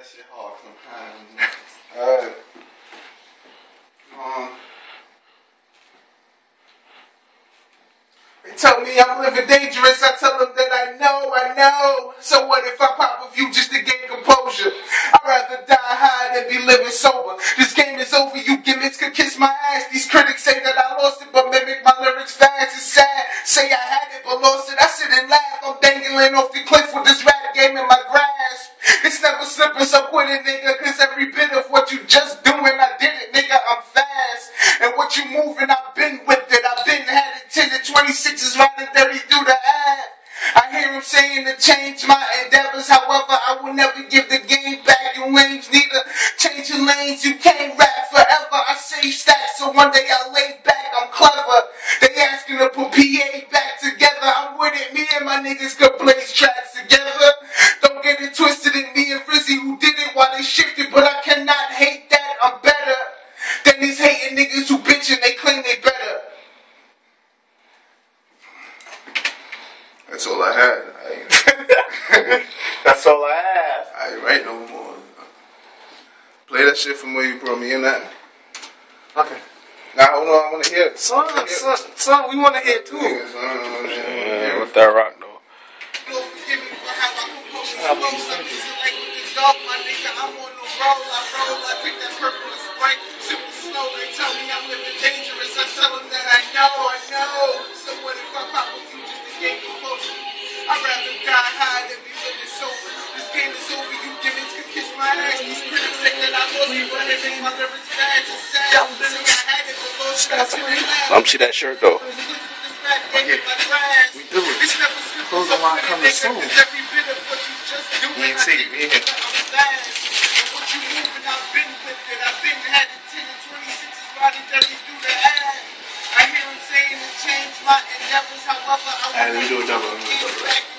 That shit hard sometimes. Um, they tell me I'm living dangerous. I tell them that I know, I know. So what if I pop a few just to gain composure? I'd rather die high than be living sober. This game is over. You gimmicks could kiss my ass. These critics say that I lost it, but mimic my lyrics fast. It's sad. Say I had it, but lost it. I sit and laugh. I'm dangling off the cliff with this rap game in my grasp. Slipping, so quit it, nigga. Cause every bit of what you just doing, I did it, nigga. I'm fast. And what you moving, I've been with it. I've been had it 10 to 26s riding 30 through the ad. I hear him saying to change my endeavors. However, I will never give the game back. You lames need to change your lanes. You can't rap forever. I save stacks, so one day I lay back. I'm clever. They asking to put PA back together. I'm with it. Me and my niggas could blaze tracks together. Don't get it twisted in me and Rizzy who did it while they shifted, but I cannot hate that. I'm better than these hating niggas who bitch and they claim they better. That's all I had. I That's all I ask. I ain't write no more. Play that shit from where you brought me in at. Okay. Now, hold on, I want to hear it. Son, son, son, we want to hear too. Niggas, uh, Yeah, with that rock though. Lord, game over. You gimmicks can kiss my ass. These critics say that I lost it, but it ain't my lyrics bad. It's sad. Say I had it, but lost it. I spit it loud. Let me see that shirt though. We do it. Closing line coming soon. ENT, we in here. And we do a double. we do a double.